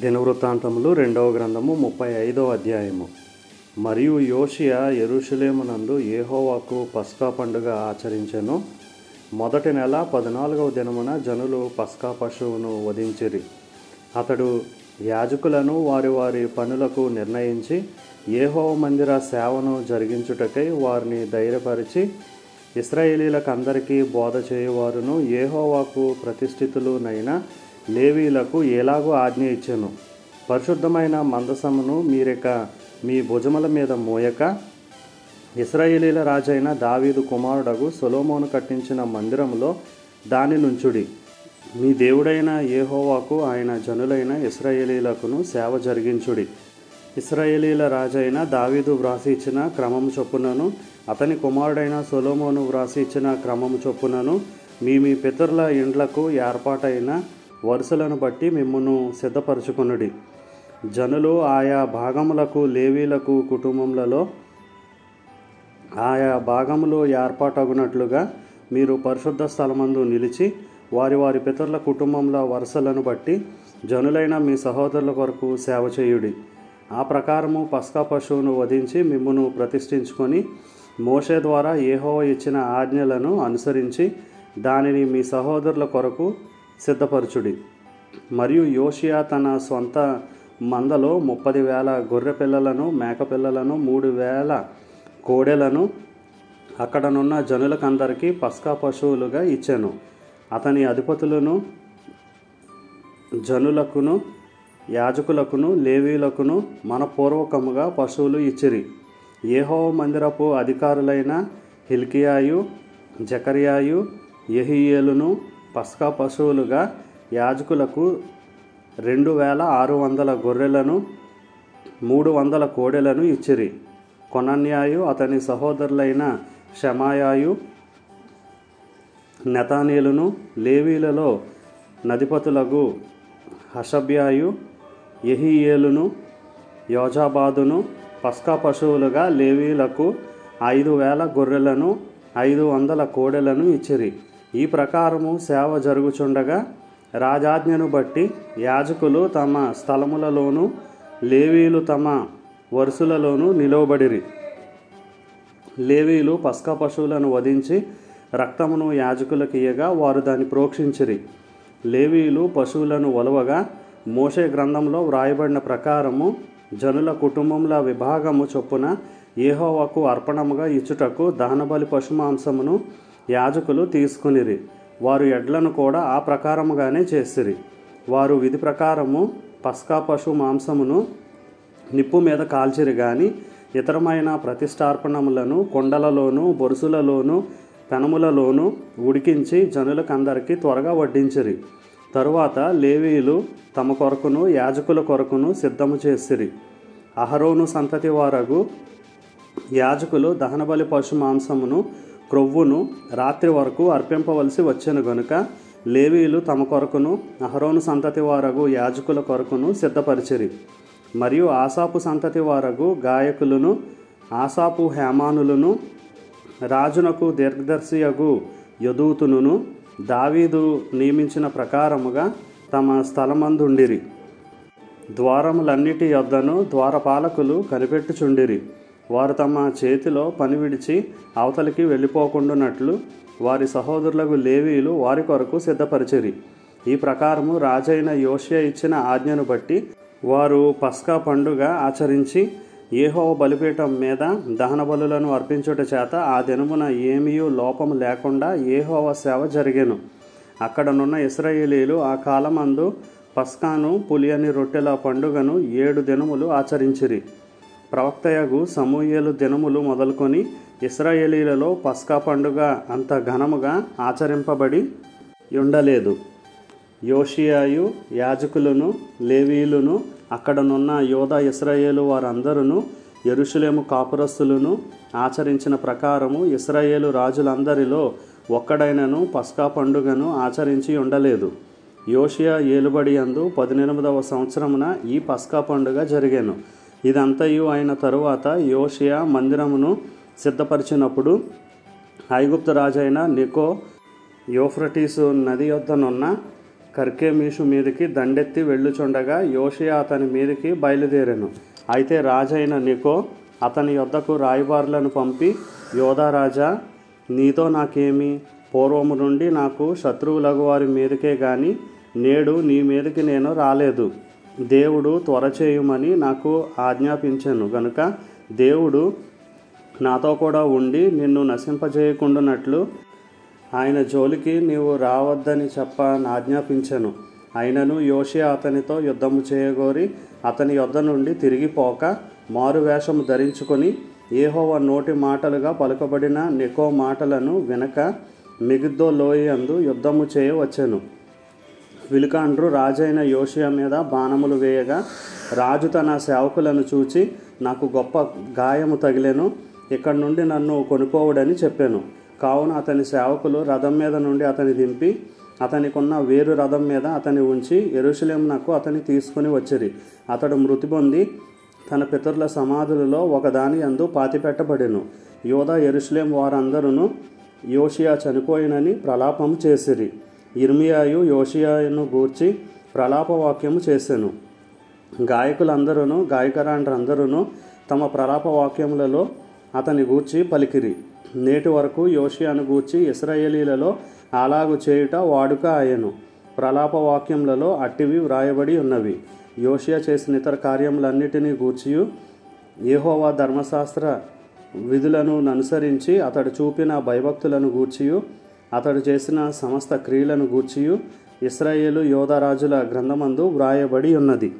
దినవృత్తాంతములు రెండవ గ్రంథము ముప్పై ఐదవ అధ్యాయము. మరియు యోషియా ఎరుషులేమునందు ఏహోవాకు పస్కా పండుగ ఆచరించెను. మొదటి నెల పద్నాలుగవ దినమున జనులు పస్కా పశువును వధించిరి. అతడు యాజకులను వారి వారి పనులకు నిర్ణయించి ఏహోవ మందిర సేవను జరిగించుటకై వారిని ధైర్యపరిచి ఇస్రాయేలీలకందరికీ బోధ చేయువారును ఏహోవాకు ప్రతిష్ఠితులునైన లేవీలకు ఎలాగూ ఆజ్ఞ ఇచ్చెను. పరిశుద్ధమైన మందసమును మీరిక మీ భుజముల మీద మోయక ఇస్రాయేలీల రాజైన దావీదు కుమారుడగు సొలోమోను కట్టించిన మందిరములో దాని నుంచుడి మీ దేవుడైన ఏహోవాకు ఆయన జనులైన ఇస్రాయేలీలకును సేవ జరిగించుడి. ఇస్రాయేలీల రాజైన దావీదు వ్రాసి ఇచ్చిన క్రమం చొప్పునను అతని కుమారుడైన సొలోమోను వ్రాసి ఇచ్చిన క్రమం చొప్పునను మీ మీ పితరుల ఇండ్లకు ఏర్పాటైన వరుసలను బట్టి మిమ్మను సిద్ధపరచుకొనుడి. జనులు ఆయా భాగములకు లేవీలకు కుటుంబములలో ఆయా భాగములు ఏర్పాటగునట్లుగా మీరు పరిశుద్ధ స్థలమందు నిలిచి వారి వారి పితరుల కుటుంబముల వరుసలను బట్టి జనులైన మీ సహోదరుల కొరకు సేవ చేయుడి. ఆ ప్రకారము పస్కా పశువును వధించి మిమ్మును ప్రతిష్ఠించుకొని మోషే ద్వారా ఏహోవ ఇచ్చిన ఆజ్ఞలను అనుసరించి దానిని మీ సహోదరుల కొరకు సిద్ధపరచుడి. మరియు యోషియా తన సొంత మందలో ముప్పది వేల గొర్రె పిల్లలను మేకపిల్లలను మూడు వేల కోడెలను అక్కడనున్న జనులకందరికీ పస్కా పశువులుగా ఇచ్చాను. అతని అధిపతులను జనులకును యాజకులకును లేవీలకును మనపూర్వకముగా పశువులు ఇచ్చిరి. ఏహో మందిరపు అధికారులైన హిల్కియాయు జకర్యాయు యహియేలును పస్కా పశువులుగా యాజకులకు రెండు వేల ఆరు వందల గొర్రెలను మూడు వందల కోడెలను ఇచ్చిరి. కొనన్యాయు అతని సహోదరులైన షమాయాయు నెతానీలును లేవీలలో నదిపతులకు హషబ్యాయు ఎహియేలును యోజాబాదును పస్కా పశువులుగా లేవీలకు ఐదు వేల గొర్రెలను ఐదు వందల కోడెలను ఇచ్చిరి. ఈ ప్రకారము సేవ జరుగుచుండగా రాజాజ్ఞను బట్టి యాజకులు తమ స్థలములలోను లేవీలు తమ వరుసలలోనూ నిలవబడిరి. లేవీలు పస్క పశువులను వధించి రక్తమును యాజకులకు ఇయ్యగా వారు దాన్ని ప్రోక్షించిరి. లేవీలు పశువులను ఒలవగా మోషే గ్రంథంలో వ్రాయబడిన ప్రకారము జనుల కుటుంబముల విభాగము చొప్పున ఏహోవకు అర్పణముగా ఇచ్చుటకు దహనబలి పశుమాంసమును యాజకులు తీసుకునిరి. వారు ఎడ్లను కూడా ఆ ప్రకారముగానే చేసిరి. వారు విధి ప్రకారము పస్కా పశు మాంసమును నిప్పు మీద కాల్చిరి గాని ఇతరమైన ప్రతిష్టార్పణములను కొండలలోను బొరుసులలోను పెనములలోను ఉడికించి జనులకందరికీ త్వరగా వడ్డించిరి. తరువాత లేవీలు తమ కొరకును యాజకుల కొరకును సిద్ధము చేసిరి. అహరోను సంతతి వారగు యాజకులు దహనబలి పశు మాంసమును క్రొవ్వును రాత్రి వరకు అర్పింపవలసి వచ్చెను గనుక లేవీలు తమ కొరకును అహరోను సంతతి వారగు యాజకుల కొరకును సిద్ధపరిచిరి. మరియు ఆసాపు సంతతి వారగు గాయకులను ఆసాపు హేమానులను రాజునకు దీర్ఘదర్శియగు యదూతును దావీదు నియమించిన ప్రకారముగా తమ స్థలమందుండిరి. ద్వారములన్నిటి యొద్దను ద్వారపాలకులు కనిపెట్టుచుండిరి. వారు తమ చేతిలో పని విడిచి అవతలికి వెళ్ళిపోకుండానట్లు వారి సహోదరులకు లేవీలు వారి కొరకు సిద్ధపరిచిరి. ఈ ప్రకారము రాజైన యోషియా ఇచ్చిన ఆజ్ఞను బట్టి వారు పస్కా పండుగ ఆచరించి ఏహోవ బలిపీఠం మీద దహన బలులను అర్పించుట చేత ఆ దినమున ఏమీయూ లోపము లేకుండా ఏహోవ సేవ జరిగెను. అక్కడనున్న ఇస్రాయేలీలు ఆ కాలమందు పస్కాను పులియని రొట్టెల పండుగను ఏడు దినములు ఆచరించిరి. ప్రవక్తయగు సమూయేలు దినములు మొదలుకొని ఇస్రాయేలీలలో పస్కా పండుగ అంత ఘనముగా ఆచరింపబడి ఉండలేదు యోషియాయు యాజకులను లేవీయులను అక్కడనున్న యోధ ఇస్రాయేలు వారందరూ ఎరుషులేము కాపురస్తులను ఆచరించిన ప్రకారము ఇస్రాయేలు రాజులందరిలో ఒక్కడైనను పస్కా పండుగను ఆచరించి ఉండలేదు యోషియా ఏలుబడి అందు పద్దెనిమిదవ సంవత్సరమున ఈ పస్కా పండుగ జరిగాను. ఇదంతయు అయిన తరువాత యోషియా మందిరమును సిద్ధపరిచినప్పుడు ఐగుప్తు రాజైన నికో యోఫ్రటీసు నది యొద్దనున్న కర్కేమీషు మీదికి దండెత్తి వెళ్ళుచుండగా యోషియా అతని మీదికి బయలుదేరాను. అయితే రాజైన నికో అతని యొద్దకు రాయబారులను పంపి యోధారాజా నీతో నాకేమి? పూర్వము నుండి నాకు శత్రువులగు వారి మీదకే కానీ నేడు నీ మీదకి నేను రాలేదు. దేవుడు త్వర చేయమని నాకు ఆజ్ఞాపించాను. గనుక దేవుడు నాతో కూడా ఉండి నిన్ను నశింపజేయకుండానట్లు ఆయన జోలికి నీవు రావద్దని చెప్ప ఆజ్ఞాపించాను. అయినను యోషి అతనితో యుద్ధము చేయగోరి అతని యొద్ద నుండి తిరిగిపోక మారువేషము ధరించుకొని ఏహోవ నోటి మాటలుగా పలుకబడిన నికో మాటలను వినక మిగుద్దో లోయందు యుద్ధము చేయవచ్చెను. విలుకాండ్రు రాజైన యోషియా మీద బాణములు వేయగా రాజు తన సేవకులను చూచి నాకు గొప్ప గాయము తగిలెను. ఇక్కడి నుండి నన్ను కొనుకోవడని చెప్పాను. కావున అతని సేవకులు రథం మీద నుండి అతని దింపి అతనికున్న వేరు రథం మీద అతని ఉంచి ఎరుషలేమునకు అతని తీసుకుని వచ్చిరి. అతడు మృతి పొంది తన పితరుల సమాధులలో ఒకదాని అందు పాతిపెట్టబడెను. యోధ ఎరుషలేం వారందరూ యోషియా చనిపోయినని ప్రలాపం చేసిరి. ఇర్మియాయు యోషియాను గూర్చి ప్రలాప వాక్యము చేసెను. గాయకులందరూ గాయకరాండ్రందరూ తమ ప్రలాప వాక్యములలో అతని గూర్చి పలికిరి. నేటి వరకు యోషియాను గూర్చి ఇస్రాయేలీలలో అలాగు చేయుట వాడుక ఆయను ప్రలాప వాక్యములలో అట్టివి వ్రాయబడి ఉన్నవి. యోషియా చేసిన ఇతర కార్యములన్నిటినీ గూర్చియు ఏహోవా ధర్మశాస్త్ర విధులను అనుసరించి అతడు చూపిన భయభక్తులను గూర్చియు అతడు చేసిన సమస్త క్రియలను గూర్చియు ఇస్రాయేలు యోధరాజుల గ్రంథమందు వ్రాయబడి ఉన్నది.